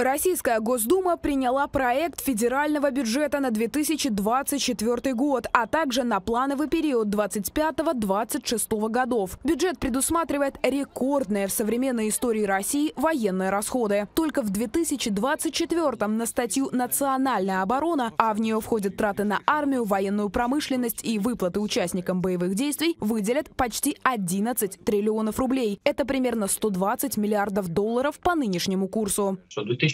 Российская Госдума приняла проект федерального бюджета на 2024 год, а также на плановый период 25-26 годов. Бюджет предусматривает рекордные в современной истории России военные расходы. Только в 2024 на статью «Национальная оборона», а в нее входят траты на армию, военную промышленность и выплаты участникам боевых действий, выделят почти 11 триллионов рублей. Это примерно 120 миллиардов долларов по нынешнему курсу.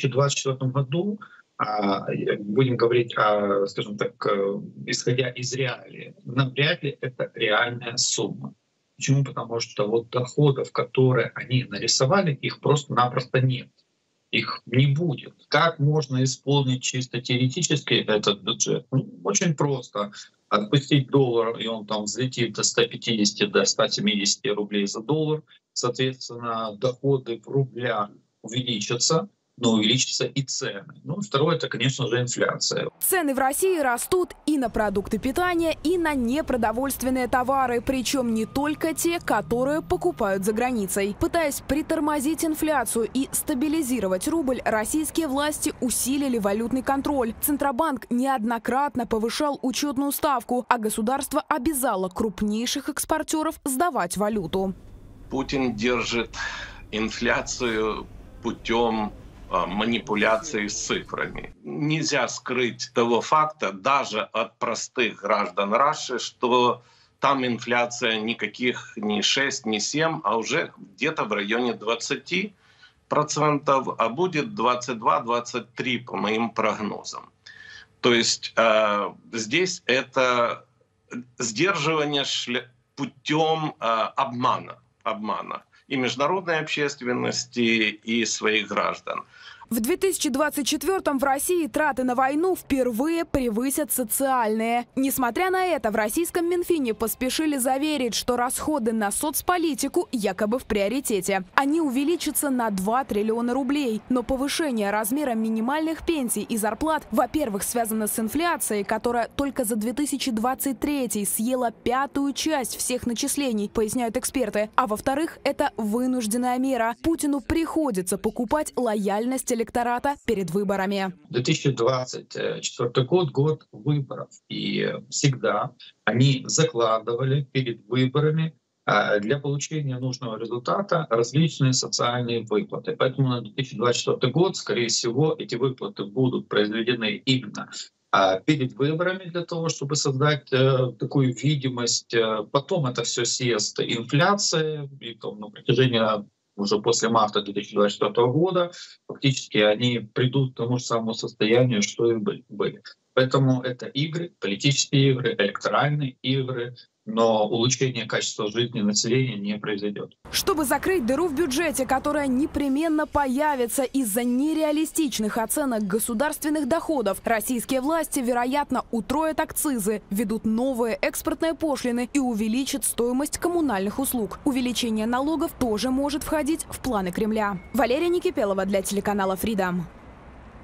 2024 году а, будем говорить, скажем так, э, исходя из реалий, навряд ли это реальная сумма. Почему? Потому что вот доходов, которые они нарисовали, их просто-напросто нет. Их не будет. Как можно исполнить чисто теоретически этот бюджет? Ну, очень просто. Отпустить доллар, и он там взлетит до 150, до 170 рублей за доллар. Соответственно, доходы в рублях увеличатся но увеличатся и цены. Ну, второе, это, конечно же, инфляция. Цены в России растут и на продукты питания, и на непродовольственные товары, причем не только те, которые покупают за границей. Пытаясь притормозить инфляцию и стабилизировать рубль, российские власти усилили валютный контроль. Центробанк неоднократно повышал учетную ставку, а государство обязало крупнейших экспортеров сдавать валюту. Путин держит инфляцию путем манипуляции с цифрами. Нельзя скрыть того факта даже от простых граждан Раши, что там инфляция никаких не 6, не 7, а уже где-то в районе 20 процентов, а будет 22-23 по моим прогнозам. То есть э, здесь это сдерживание шля... путем э, обмана, обмана и международной общественности, и своих граждан. В 2024 в России траты на войну впервые превысят социальные. Несмотря на это, в российском Минфине поспешили заверить, что расходы на соцполитику якобы в приоритете. Они увеличатся на 2 триллиона рублей. Но повышение размера минимальных пенсий и зарплат, во-первых, связано с инфляцией, которая только за 2023 съела пятую часть всех начислений, поясняют эксперты. А во-вторых, это вынужденная мера. Путину приходится покупать лояльность электората перед выборами. 2024 год — год выборов. И всегда они закладывали перед выборами а, для получения нужного результата различные социальные выплаты. Поэтому на 2024 год, скорее всего, эти выплаты будут произведены именно а, перед выборами для того, чтобы создать э, такую видимость. Э, потом это все съест инфляция, и там, на протяжении уже после марта 2024 года, фактически они придут к тому же самому состоянию, что и были. Поэтому это игры, политические игры, электоральные игры, но улучшение качества жизни населения не произойдет. Чтобы закрыть дыру в бюджете, которая непременно появится из-за нереалистичных оценок государственных доходов, российские власти, вероятно, утроят акцизы, ведут новые экспортные пошлины и увеличат стоимость коммунальных услуг. Увеличение налогов тоже может входить в планы Кремля. Валерия Никипелова для телеканала «Фридом».